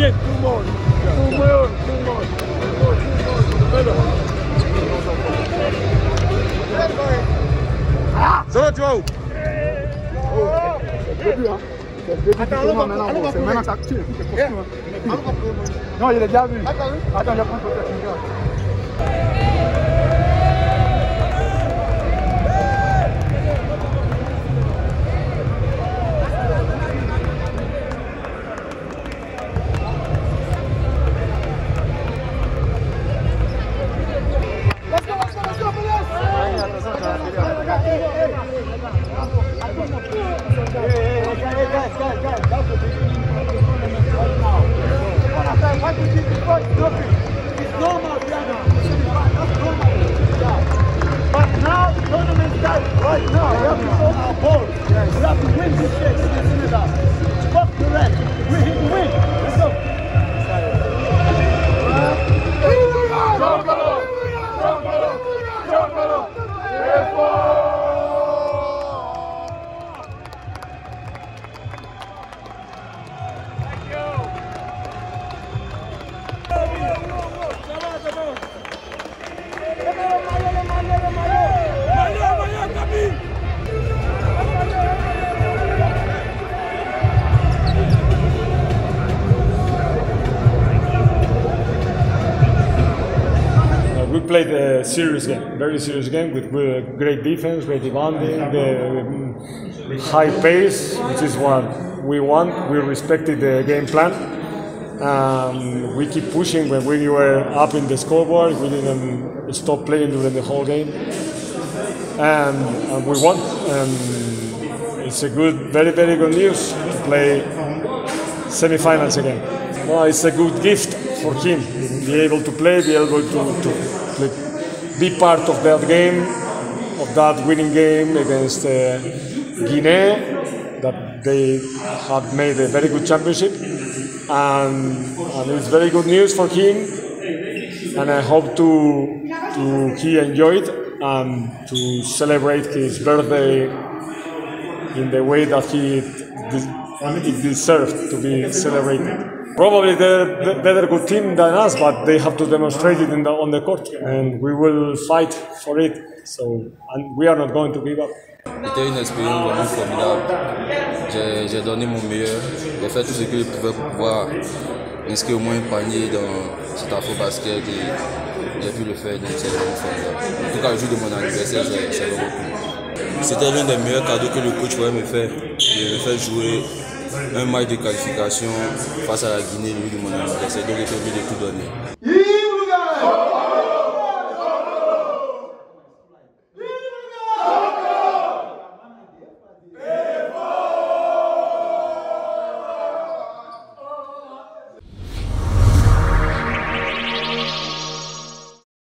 bien. Tout le monde. Tout le monde. Tout le monde. Tout le monde. Ça va, tu vas où? C'est le début, hein. C'est le début. Attends, maintenant, c'est maintenant que ça tue. Non, il est déjà vu. Attends, je prends peut-être une But now, tournament right now. We have to show our ball. We have to win this against Senegal. Played a serious game, very serious game with great defense, great demanding, uh, high pace, which is what we want. We respected the game plan. Um, we keep pushing when we were up in the scoreboard. We didn't stop playing during the whole game, and, and we won. And it's a good, very, very good news to play semifinals again. Well, it's a good gift for him. Be able to play, be able to, to be part of that game, of that winning game against uh, Guinea, that they have made a very good championship, and, and it's very good news for him. And I hope to to he enjoyed and to celebrate his birthday in the way that he de- it deserved to be celebrated. Probably they're better good team than us, but they have to demonstrate it the, on the court, and we will fight for it. So, and we are not going to give up. C'était une expérience vraiment formidable. J'ai- donné mon meilleur. J'ai fait tout ce que je pouvais pour pouvoir inscrire au moins un panier dans cet afro basket et j'ai pu le faire. Donc c'est vraiment formidable. En tout cas, le jour de mon anniversaire, c'est vraiment cool. C'était l'un des meilleurs cadeaux que le coach pouvait me faire. De me faire jouer un match de qualification face à la Guinée jour de mon anniversaire. Donc j'étais obligé de tout donner.